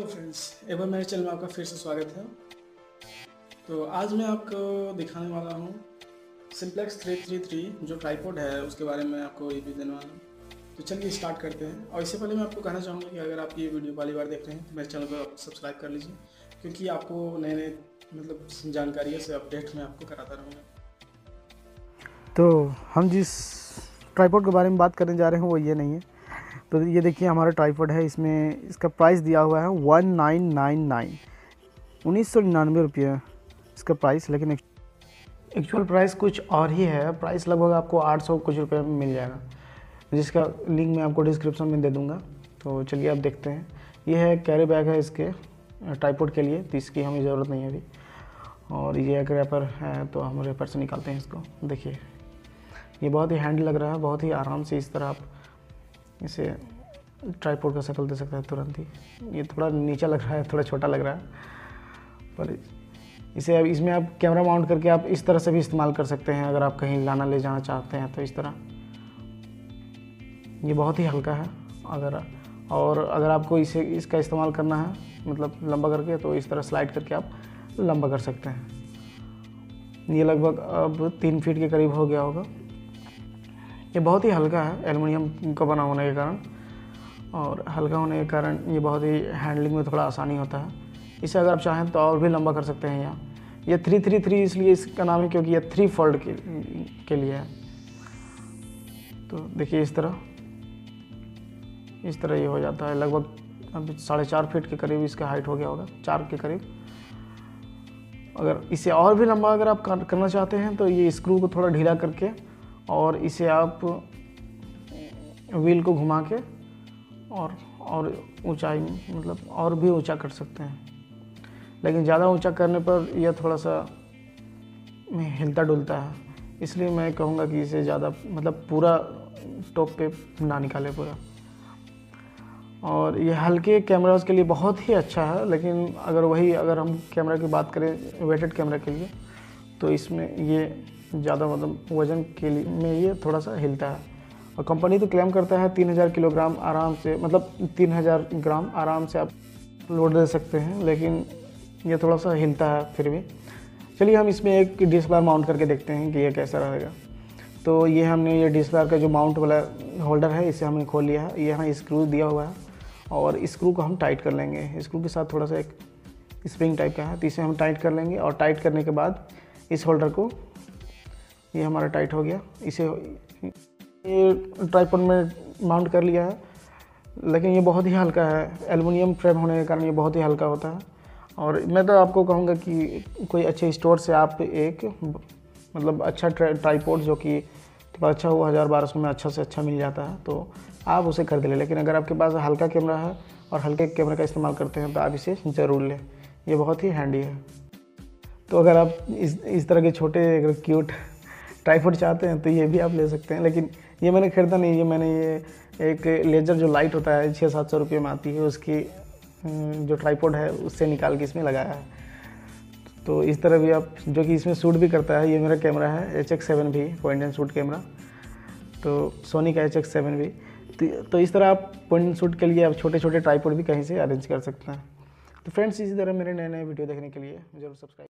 Hello friends एक बार मेरे channel में आपका फिर से स्वागत है। तो आज मैं आपको दिखाने वाला हूँ सिंप्लेक्स 333 जो ट्राईपोड है, उसके बारे में आपको रिव्यू देने वाला हूँ। तो चलिए स्टार्ट करते हैं। और इससे पहले मैं आपको कहना चाहूँगा कि अगर आप ये वीडियो पहली बार देख रहे हैं तो मेरे चैनल को सब्सक्राइब कर लीजिए, क्योंकि आपको नए नए मतलब जानकारियों से अपडेट मैं आपको कराता रहूँगा। तो हम जिस ट्राईपोड के बारे में बात करने जा रहे हैं, वो ये नहीं है। तो ये देखिए हमारा ट्राईपोड है, इसमें इसका प्राइस दिया हुआ है वन नाइन नाइन नाइन उन्नीस सौ निन्यानवे रुपये इसका प्राइस लेकिन एक्चुअल प्राइस कुछ और ही है। प्राइस लगभग आपको आठ सौ कुछ रुपये में मिल जाएगा। जिसका लिंक मैं आपको डिस्क्रिप्शन में दे दूँगा। तो चलिए आप देखते हैं। ये है कैरी बैग है इसके ट्राईपोड के लिए। तो इसकी हमें ज़रूरत नहीं है अभी। और ये एक रैपर है तो हम रैपर से निकालते हैं इसको। देखिए, ये बहुत ही हैंड लग रहा है, बहुत ही आराम से इस तरह आप इसे ट्राईपोर्ट का शक्ल दे सकता है तुरंत ही। ये थोड़ा नीचा लग रहा है, थोड़ा छोटा लग रहा है। पर इसे अब इसमें आप कैमरा माउंट करके आप इस तरह से भी इस्तेमाल कर सकते हैं, अगर आप कहीं लाना ले जाना चाहते हैं तो इस तरह। ये बहुत ही हल्का है, अगर और अगर आपको इसे, इसका इस्तेमाल करना है मतलब लंबा करके तो इस तरह स्लाइड करके आप लंबा कर सकते हैं। ये लगभग अब तीन फीट के करीब हो गया होगा। ये बहुत ही हल्का है एलुमिनियम का बना होने के कारण और हल्का होने के कारण ये बहुत ही हैंडलिंग में थोड़ा आसानी होता है। इसे अगर आप चाहें तो और भी लंबा कर सकते हैं यहाँ। ये थ्री थ्री थ्री इसलिए इसका नाम है क्योंकि ये थ्री फोल्ड के, के लिए है। तो देखिए इस तरह। इस तरह ये हो जाता है। लगभग अभी साढ़े चार फीट के करीब इसका हाइट हो गया होगा। चार के करीब। अगर इसे और भी लंबा अगर आप करना चाहते हैं तो ये स्क्रू को थोड़ा ढीला करके और इसे आप व्हील को घुमा के और और ऊंचाई मतलब और भी ऊँचा कर सकते हैं। लेकिन ज़्यादा ऊँचा करने पर यह थोड़ा सा हिलता डुलता है। इसलिए मैं कहूँगा कि इसे ज़्यादा मतलब पूरा टॉप पे ना निकाले पूरा। और ये हल्के कैमराज के लिए बहुत ही अच्छा है, लेकिन अगर वही, अगर हम कैमरा की बात करें, वेटेड कैमरा के लिए तो इसमें ये ज़्यादा मतलब वज़न के लिए में ये थोड़ा सा हिलता है। और कंपनी तो क्लेम करता है तीन हज़ार किलोग्राम आराम से मतलब तीन हज़ार ग्राम आराम से आप लोड दे सकते हैं, लेकिन ये थोड़ा सा हिलता है फिर भी। चलिए हम इसमें एक डी माउंट करके देखते हैं कि ये कैसा रहेगा। तो ये हमने, ये डी का जो माउंट वाला होल्डर है, इसे हमने खोल लिया है। यहाँ स्क्रू दिया हुआ है और स्क्रू को हम टाइट कर लेंगे। स्क्रू के साथ थोड़ा सा एक स्प्रिंग टाइप का है तो इसे हम टाइट कर लेंगे और टाइट करने के बाद इस होल्डर को ये हमारा टाइट हो गया। इसे ये ट्राईपोड में माउंट कर लिया है। लेकिन ये बहुत ही हल्का है। एलुमिनियम फ्रेम होने के कारण ये बहुत ही हल्का होता है। और मैं तो आपको कहूँगा कि कोई अच्छे स्टोर से आप एक मतलब अच्छा ट्राईपोड जो कि थोड़ा अच्छा हुआ, हज़ार बारह सौ में अच्छा से अच्छा मिल जाता है तो आप उसे खरीद लें। लेकिन अगर आपके पास हल्का कैमरा है और हल्के कैमरा का इस्तेमाल करते हैं तो आप इसे ज़रूर लें। ये बहुत ही हैंडी है। तो अगर आप इस इस तरह के छोटे, अगर क्यूट ट्राईपोड चाहते हैं तो ये भी आप ले सकते हैं। लेकिन ये मैंने ख़रीदा नहीं ये मैंने ये एक लेजर जो लाइट होता है छः सात सौ रुपये में आती है उसकी जो ट्राईपोड है उससे निकाल के इसमें लगाया है। तो इस तरह भी आप जो कि इसमें शूट भी करता है ये मेरा कैमरा है एच एक्स सेवन भी पॉइंट एंड शूट कैमरा तो सोनी का एच एक्स सेवन भी। तो, तो इस तरह आप पॉइंट एंड शूट के लिए आप छोटे छोटे ट्राईपोड भी कहीं से अरेंज कर सकते हैं। तो फ्रेंड्स इसी तरह मेरे नए नए वीडियो देखने के लिए ज़रूर सब्सक्राइब